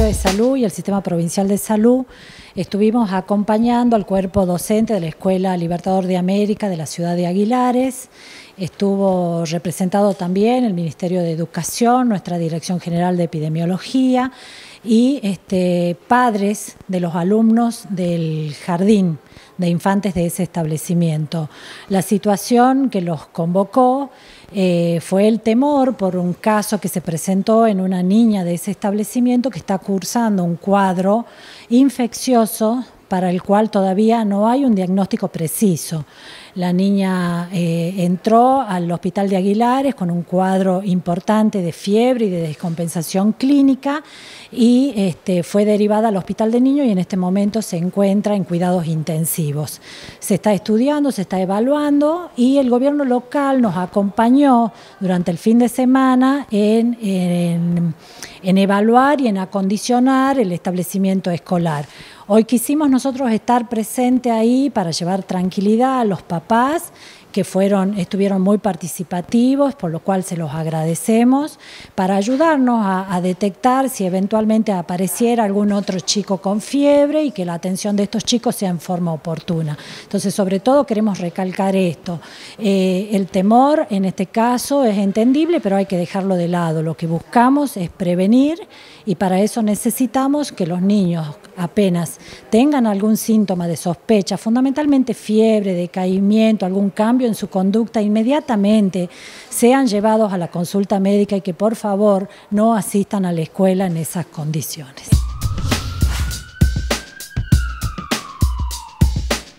de Salud y el Sistema Provincial de Salud estuvimos acompañando al cuerpo docente de la Escuela Libertador de América de la ciudad de Aguilares. Estuvo representado también el Ministerio de Educación, nuestra Dirección General de Epidemiología y este, padres de los alumnos del jardín de infantes de ese establecimiento. La situación que los convocó eh, fue el temor por un caso que se presentó en una niña de ese establecimiento que está cursando un cuadro infeccioso para el cual todavía no hay un diagnóstico preciso. La niña eh, entró al hospital de Aguilares con un cuadro importante de fiebre y de descompensación clínica y este, fue derivada al hospital de niños y en este momento se encuentra en cuidados intensivos. Se está estudiando, se está evaluando y el gobierno local nos acompañó durante el fin de semana en, en evaluar y en acondicionar el establecimiento escolar. Hoy quisimos nosotros estar presente ahí para llevar tranquilidad a los papás que fueron, estuvieron muy participativos, por lo cual se los agradecemos, para ayudarnos a, detectar si eventualmente apareciera algún otro chico con fiebre y que la atención de estos chicos sea en forma oportuna. Entonces, sobre todo queremos recalcar esto. Eh, el temor en este caso es entendible, pero hay que dejarlo de lado. Lo que buscamos es y para eso necesitamos que los niños apenas tengan algún síntoma de sospecha, fundamentalmente fiebre, decaimiento, algún cambio, en su conducta, inmediatamente sean llevados a la consulta médica y que por favor no asistan a la escuela en esas condiciones.